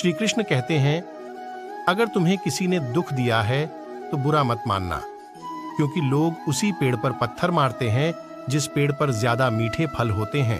श्री कृष्ण कहते हैं, अगर तुम्हें किसी ने दुख दिया है तो बुरा मत मानना, क्योंकि लोग उसी पेड़ पर पत्थर मारते हैं, जिस पेड़ पर ज़्यादा मीठे फल होते हैं।